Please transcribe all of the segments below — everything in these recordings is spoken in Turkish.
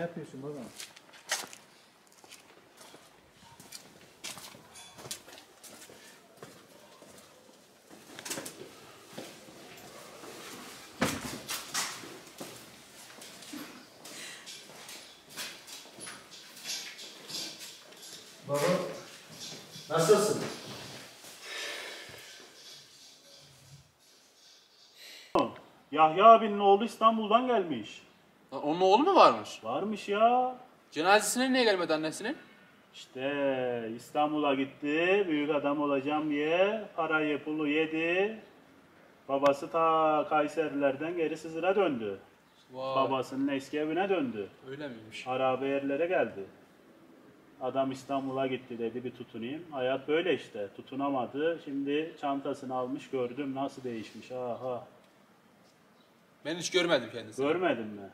Ne yapıyorsun baba? Baba, nasılsın? Yahya abinin oğlu İstanbul'dan gelmiş. Lan onun oğlu mu varmış? Varmış ya. Cenazesine niye gelmedi annesinin? İşte İstanbul'a gitti. Büyük adam olacağım diye parayı pulu yedi. Babası ta Kayserilerden geri Sızır'a döndü. Vay. Babasının eski evine döndü. Öyle miymiş? Harabe yerlere geldi. Adam İstanbul'a gitti dedi bir tutunayım. Hayat böyle işte. Tutunamadı. Şimdi çantasını almış gördüm nasıl değişmiş. Aha. Ben hiç görmedim kendisini. Görmedin mi?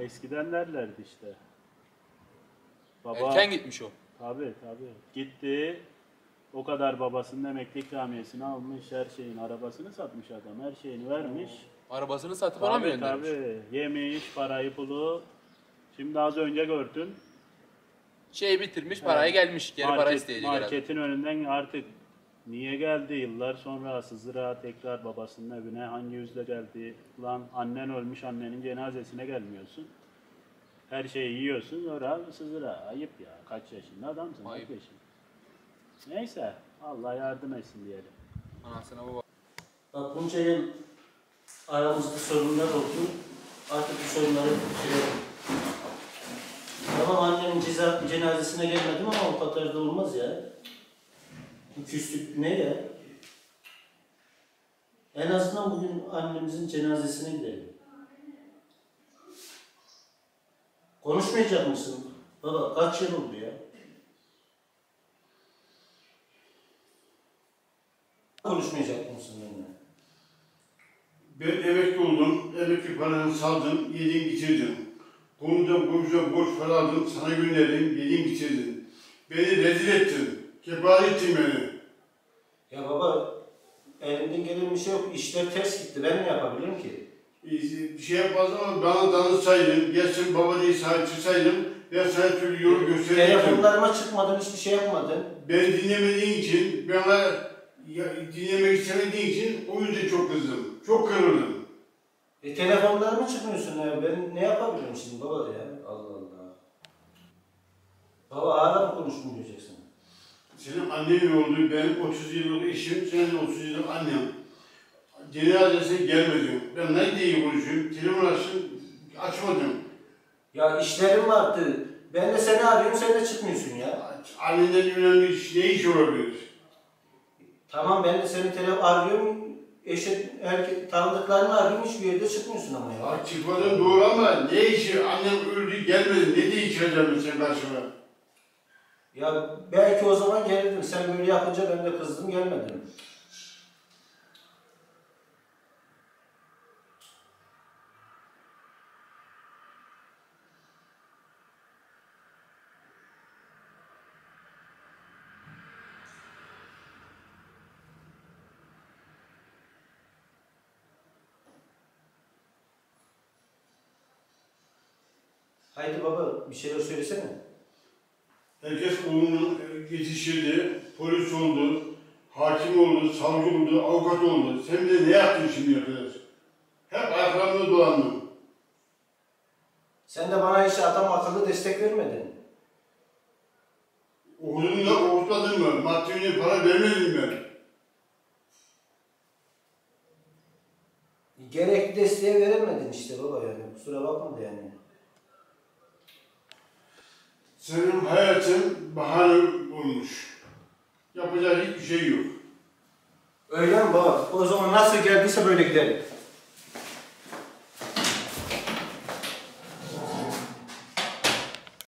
Eskiden derlerdi işte. Baba, Erken gitmiş o. Tabii tabii. Gitti. O kadar babasının emekli ikramiyesini almış, her şeyin arabasını satmış adam, her şeyini vermiş. Arabasını satıp ona mı Tabii göndermiş? tabii. Yemiş, parayı pulu. Şimdi az önce gördün. Şey bitirmiş, parayı gelmiş. Geri para isteyecek herhalde. Marketin önünden artık niye geldi yıllar sonra Sızır'a tekrar babasının evine hangi yüzle geldi? Lan annen ölmüş annenin cenazesine gelmiyorsun. Her şeyi yiyorsun sonra Sızır'a. Ayıp ya. Kaç yaşında adamsın? Kaç Ayıp. yaşında? Neyse. Allah yardım etsin diyelim. Anasına baba. Bak bunca yıl aramızda sorunlar oldu. Artık bu sorunları bitirelim. Tamam annemin ceza, cenazesine gelmedim ama o kadar da olmaz ya. Bu küslük ne ya? En azından bugün annemizin cenazesine gidelim. Konuşmayacak mısın? Baba kaç yıl oldu ya? Konuşmayacak mısın benimle? Ben emekli oldum, emekli paranı saldım, yedin bitirdin. Konuda komşuya borç para aldım, sana gönderdim, yedin bitirdin. Beni rezil ettin, kebar ettin beni. Ya baba elimden gelen bir şey yok. İşler ters gitti. Ben ne yapabilirim ki? Bir şey yapmaz ama bana danışsaydın, gelsin baba diye sahip çıksaydın, ben sana türlü yolu gösterecektim. Telefonlarıma çıkmadın, hiçbir şey yapmadın. Beni dinlemediğin için, bana ya, dinlemek istemediğin için o yüzden çok kızdım, çok kırıldım. E telefonlarıma çıkmıyorsun ya. Ben ne yapabilirim şimdi baba ya? Allah Allah. Baba hala mı konuşmayacaksın? Senin annenin olduğu, benim 30 yıllık eşim, senin de 30 yıllık annem. Cenazesine gelmedim. Ben ne diye konuşuyorum? Telefon açtım, açmadım. Ya işlerim vardı. Ben de seni arıyorum, sen de çıkmıyorsun ya. Annenden önemli iş, ne iş olabilir? Tamam ben de seni telefon arıyorum. Eşit, erkek, tanıdıklarını arıyorum, hiçbir yerde çıkmıyorsun ama ya. Ya çıkmadın doğru ama ne işi? Annem öldü gelmedi. Ne diye çıkacağım sen karşıma? Ya belki o zaman gelirdim. Sen böyle yapınca ben de kızdım, gelmedim. Haydi baba bir şeyler söylesene. Herkes oğlunu yetiştirdi, polis oldu, hakim oldu, savcı oldu, avukat oldu. Sen de ne yaptın şimdiye kadar? Hep ayaklarında dolandın. Sen de bana hiç adam akıllı destek vermedin. Oğlunu da okutmadın mı? Maddi para vermedin mi? Gerekli desteği veremedin işte baba yani. Kusura bakma da yani. Senin hayatın bahane olmuş. Yapacak hiçbir şey yok. Öyle mi baba? O zaman nasıl geldiyse böyle gidelim.